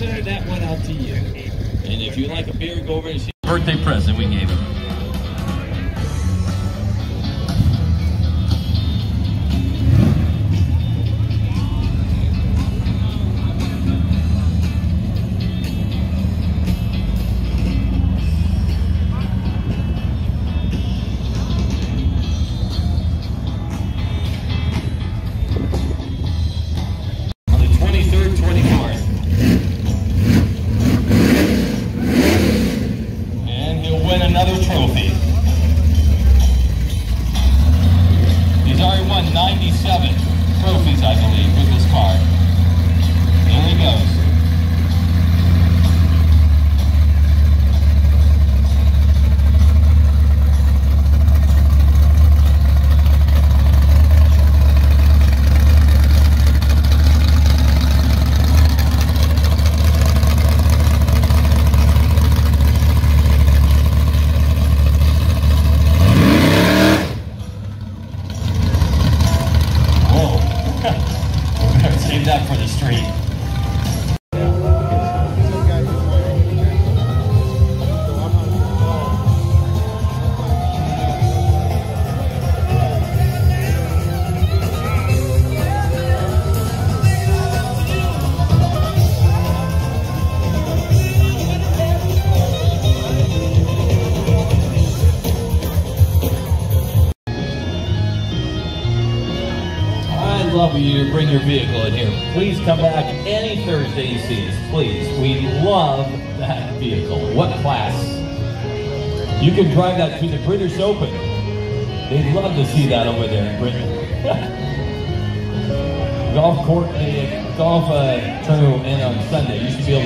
consider that one out to you. And if you like a beer, go over and see. Birthday present we gave him. I'd love you to bring your vehicle in here. Please come back any Thursday you see us. Please. We love that vehicle. What class? You can drive that to the British Open. They'd love to see that over there in Britain. golf court, the golf uh, tournament on Sunday. You should be able.